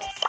Yeah.